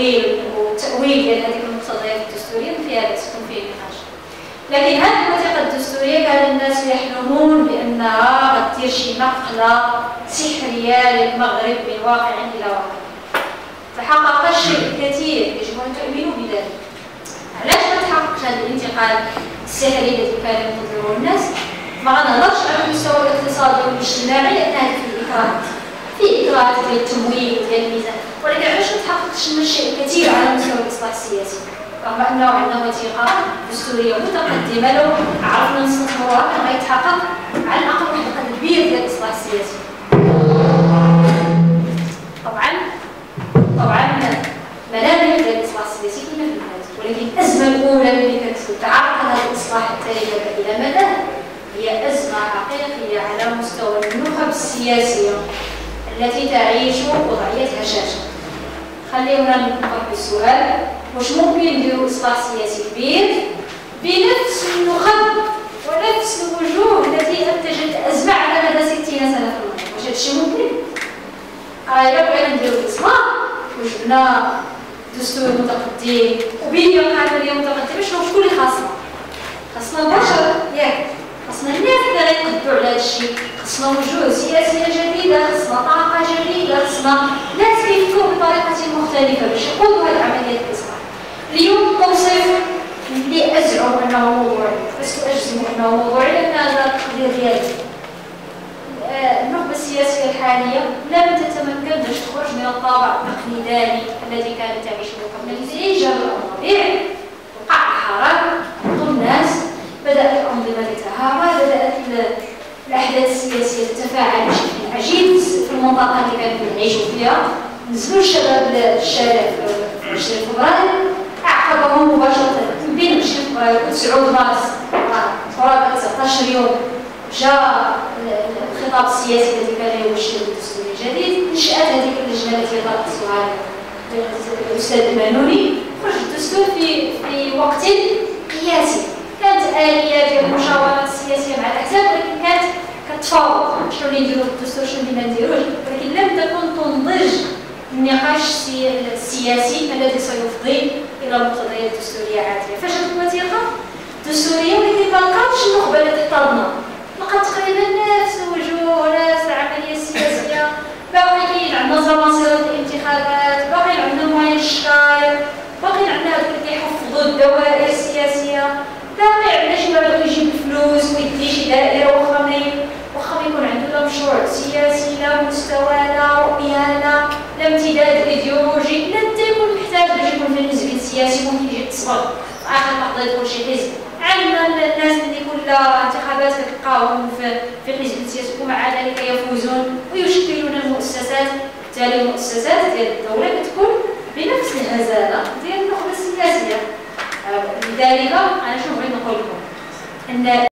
التاويل والتاويل ديال هذيك المقتضيات الدستورية فيها بأس يكون فيه نقاش لكن هذه الوثيقه الدستورية كان الناس يحلمون بأنها غدير شي نقله سحرية للمغرب من واقع إلى واقع. تحقق الشيء كثير يجب ان تؤمنوا بذلك. علاش ما تحققش هذا الانتقال السحري الذي كان ينتظره الناس؟ ما غنهضرش على المستوى الاقتصادي والاجتماعي لأن هذا فيه اكراه فيه اكراه ديال التمويل ديال الميزان ولكن علاش ما تحققش الاصلاح السياسي رغم أنه عندنا وثيقه دستورية متقدمة لو عرفنا نستثمروها كان غيتحقق على الأقل واحد القدر كبير ديال الاصلاح السياسي طبعا طبعا ملامح ديال الاصلاح السياسي كما في الحال ولكن الازمه الأولى اللي كتعرقل هذا الإصلاح التاريخي إلى مدى؟ هي أزمة حقيقية على مستوى النخب السياسية التي تعيش وضعية هشاشة. خلينا نفكر بالسؤال واش ممكن نديروا اصلاح سياسي كبير بنفس النخب ونفس الوجوه التي أنتجت أزمة على مدى 60 سنة في المغرب واش هادشي ممكن؟ راه الا بغينا نديروا الإصلاح. وجبنا دستور متقدم وبنيه قانونيه متقدمه شنو شكون اللي خاصنا؟ خاصنا البشر. ياك. خاصنا الناس اللي غيقدوا على هذا الشيء. خاصنا وجوه سياسية جديدة. خاصنا طاقة جديدة. خاصنا ناس كيفكروا بطريقة مختلفة باش يقودوا هذه العملية الاصلاح اليوم توصيف اللي أزعم إنه موضوعي لست أجزم إنه موضوعي لأن هذا التقدير ديالي آه، النخبة السياسية الحالية لم تتمكن باش تخرج من الطابع التقليدي الذي كانت تعيشه قبل الزيجه بالمواضيع وقع حراك الناس بدأت الأنظمة تتهاوى بدأت الأحداث السياسية تتفاعل بشكل عجيب في المنطقة اللي كانوا نعيشوا فيها. نزلوا الشباب للشارع في 20 فبراير عقبهم مباشره بين 20 فبراير و 9 مارس قرابه 19 يوم جاء الخطاب السياسي الذي كان يوجه الدستور الجديد نشات هذه اللجنه التي راسها الاستاذ المانوني خرج الدستور في في وقت قياسي كانت اليه ديال المشاورات السياسيه مع الاحزاب ولكن كانت كتفاوض شنو اللي نديرو في الدستور شنو اللي ما نديروش ولكن لم تكن النقاش السياسي الذي سيفضي إلى مقتضيات دستوريه عاديه فجات الوثيقه دستوريه ولكن ما لقاتش النخبه التي طلبنا لقات تقريبا نفس الوجوه ونفس العملية السياسيه باقيين عندنا زماصير الانتخابات باقيين عندنا معين الشكاير باقيين عندنا هذوك اللي كيحفظوا الدوائر السياسيه باقي عندنا شي واحد يجيب الفلوس ويدي شي دائره واخا واخا ما يكون عنده لا مشروع سياسي لا مستوى لا رؤيه لا لا امتداد ايديولوجي لا حتى يكون محتاج باش يكون السياسي ممكن يجي في اخر لحظه يدخل شي حزب عندنا الناس اللي كل انتخابات كتلقاهم في الحزب السياسي ومع ذلك يفوزون ويشكلون المؤسسات بالتالي المؤسسات ديال الدولة كتكون بنفس الهزاله ديال النخبه السياسيه لذلك أنا شنو بغيت نقول لكم إن